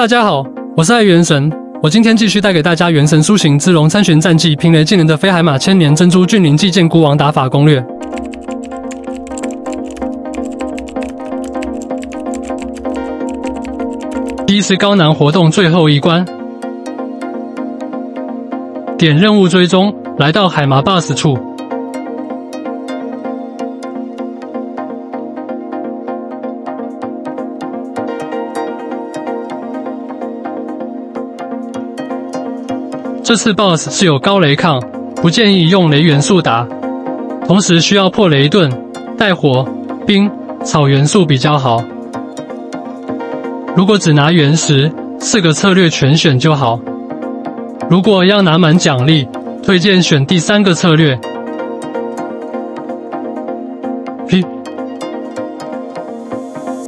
大家好，我是爱元神。我今天继续带给大家《元神苏醒之龙参玄战记》平雷技能的飞海马千年珍珠峻灵祭剑孤王打法攻略。第一次高难活动最后一关，点任务追踪，来到海麻 BOSS 处。这次 BOSS 是有高雷抗，不建议用雷元素打，同时需要破雷盾，带火、冰、草元素比较好。如果只拿原石，四个策略全选就好。如果要拿满奖励，推荐选第三个策略。P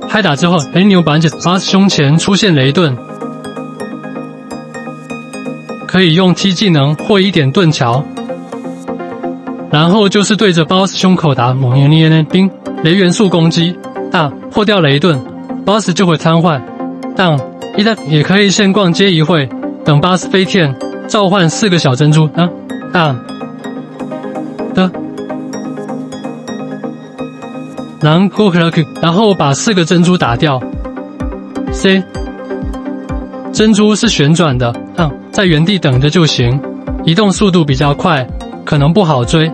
开打之后，雷牛板姐 BOSS 胸前出现雷盾。可以用 T 技能或一点盾桥，然后就是对着 BOSS 胸口打猛烈烈烈冰雷元素攻击，大破掉雷盾，BOSS 就会瘫痪。但一旦也可以先逛街一会，等 BOSS 飞天，召唤四个小珍珠啊大的，然后然后把四个珍珠打掉。C 珍珠是旋转的，啊。在原地等着就行，移动速度比较快，可能不好追。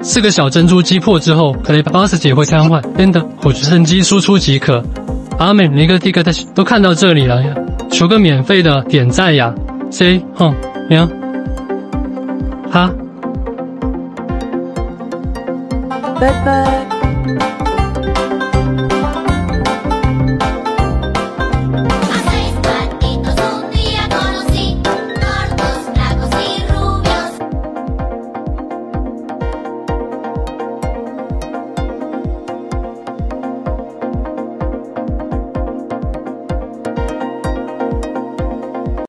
四个小珍珠击破之后，可以把 BOSS 解会瘫痪，变得火趁机输出即可。阿美尼个 Tick 都看到这里了呀，求个免费的点赞呀！C 哼呀哈，拜拜。